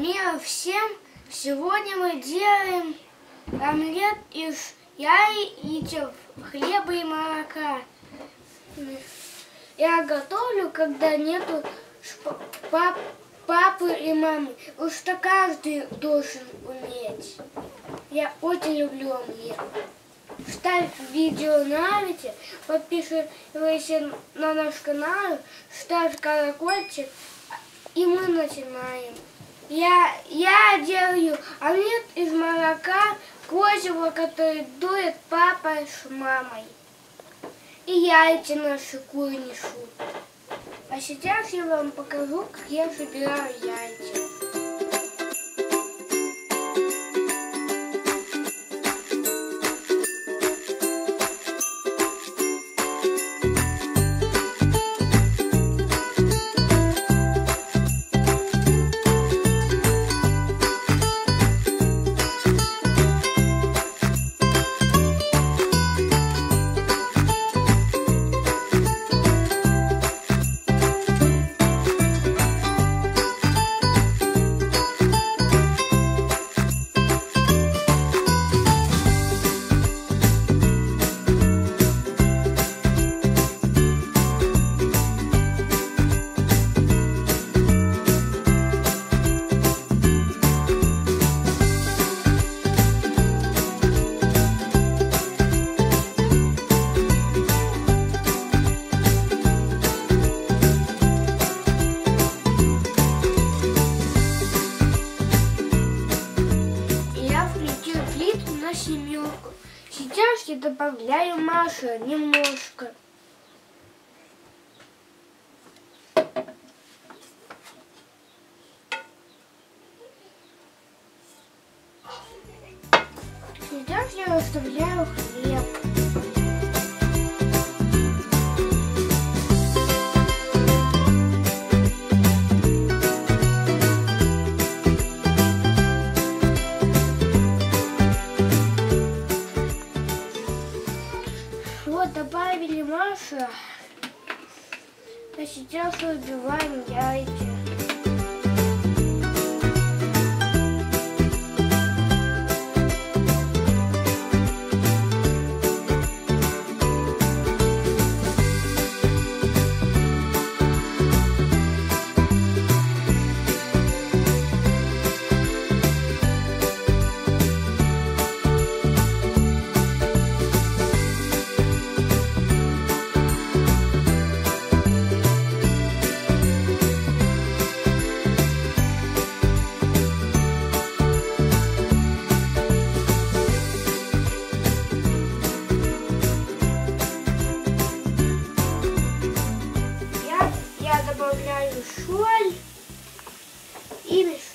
Мне всем сегодня мы делаем омлет из яиц, хлеба и молока. Я готовлю, когда нету пап- папы и мамы. Уж что каждый должен уметь. Я очень люблю омлет. Ставь видео нравится, подписывайся на наш канал, ставь колокольчик, и мы начинаем. Я, я делаю омлет из молока, козьего, который дует папа с мамой. И яйца наши куры несут. А сейчас я вам покажу, как я собираю яйца. Я добавляю масло немножко. Сейчас я выставляю хлеб. Добавили масло. А сейчас выбиваем яйца.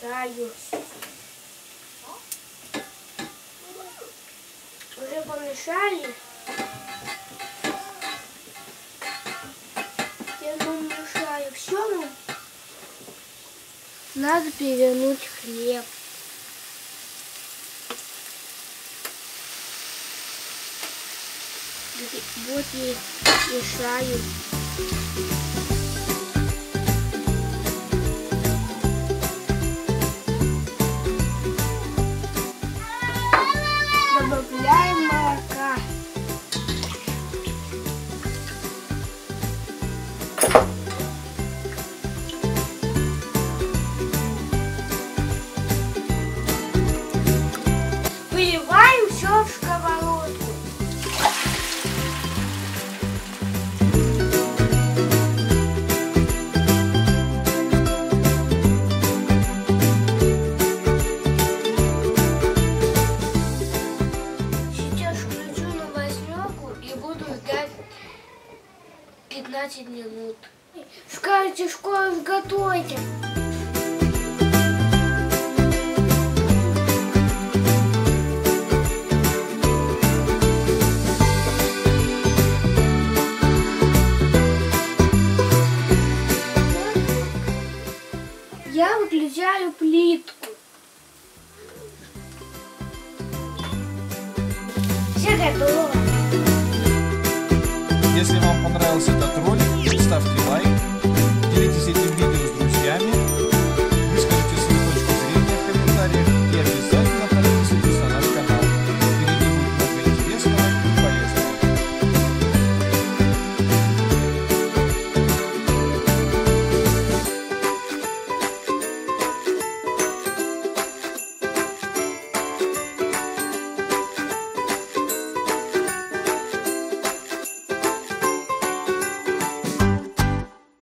Мешаю. Уже помешали. Я думаю, мешаю все. Надо перевернуть хлеб. Вот и мешаю. 15 минут. Скажите, школу готовите. Я выключаю плитку. Все готово. Если вам понравился этот ролик, лайк,